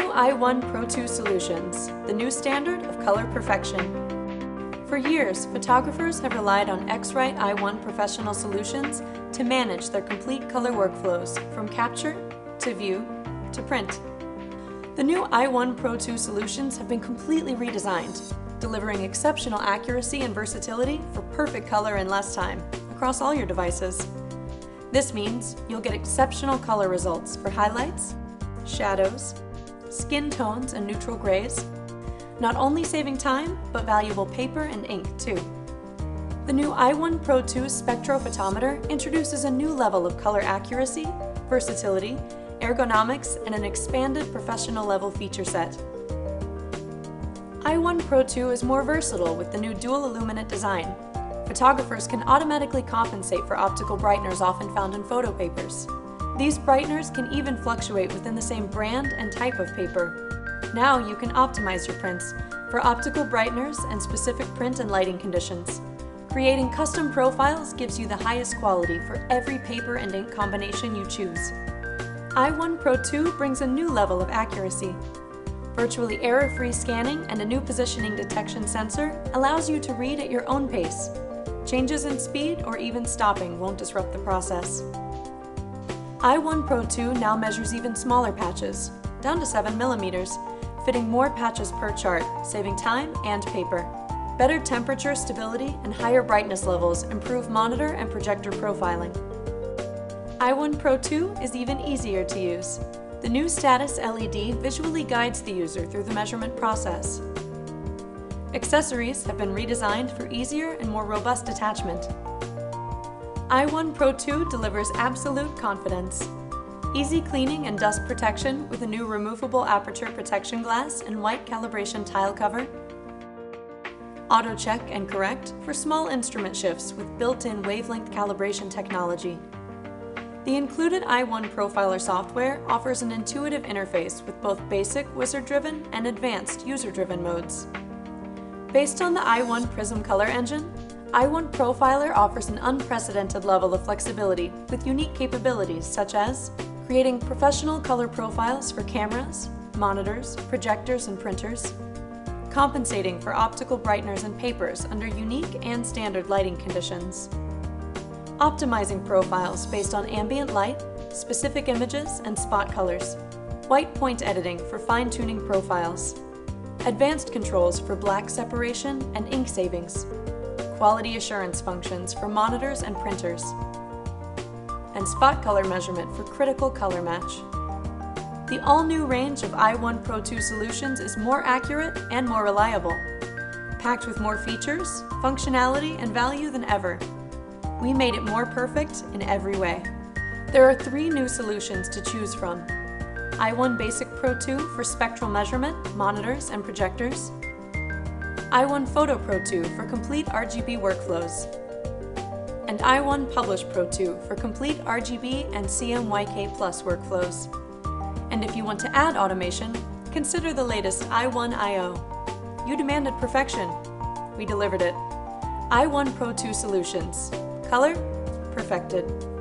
i1 Pro 2 Solutions, the new standard of color perfection. For years, photographers have relied on X-Rite i1 Professional Solutions to manage their complete color workflows from capture to view to print. The new i1 Pro 2 solutions have been completely redesigned, delivering exceptional accuracy and versatility for perfect color in less time across all your devices. This means you'll get exceptional color results for highlights, shadows, skin tones and neutral grays, not only saving time, but valuable paper and ink too. The new i1 Pro 2 spectrophotometer introduces a new level of color accuracy, versatility, ergonomics, and an expanded professional level feature set. i1 Pro 2 is more versatile with the new dual illuminate design. Photographers can automatically compensate for optical brighteners often found in photo papers. These brighteners can even fluctuate within the same brand and type of paper. Now you can optimize your prints for optical brighteners and specific print and lighting conditions. Creating custom profiles gives you the highest quality for every paper and ink combination you choose. i1 Pro 2 brings a new level of accuracy. Virtually error-free scanning and a new positioning detection sensor allows you to read at your own pace. Changes in speed or even stopping won't disrupt the process i1 Pro 2 now measures even smaller patches, down to 7 millimeters, fitting more patches per chart, saving time and paper. Better temperature stability and higher brightness levels improve monitor and projector profiling. i1 Pro 2 is even easier to use. The new status LED visually guides the user through the measurement process. Accessories have been redesigned for easier and more robust attachment, i1 Pro 2 delivers absolute confidence. Easy cleaning and dust protection with a new removable aperture protection glass and white calibration tile cover. Auto check and correct for small instrument shifts with built-in wavelength calibration technology. The included i1 Profiler software offers an intuitive interface with both basic wizard-driven and advanced user-driven modes. Based on the i1 Prism Color Engine, i1 Profiler offers an unprecedented level of flexibility with unique capabilities such as creating professional color profiles for cameras, monitors, projectors, and printers, compensating for optical brighteners and papers under unique and standard lighting conditions, optimizing profiles based on ambient light, specific images, and spot colors, white point editing for fine-tuning profiles, advanced controls for black separation and ink savings, quality assurance functions for monitors and printers, and spot color measurement for critical color match. The all-new range of i1 Pro 2 solutions is more accurate and more reliable, packed with more features, functionality, and value than ever. We made it more perfect in every way. There are three new solutions to choose from. i1 Basic Pro 2 for spectral measurement, monitors, and projectors, i1 Photo Pro 2 for complete RGB workflows, and i1 Publish Pro 2 for complete RGB and CMYK Plus workflows. And if you want to add automation, consider the latest i1 IO. You demanded perfection. We delivered it. i1 Pro 2 Solutions. Color? Perfected.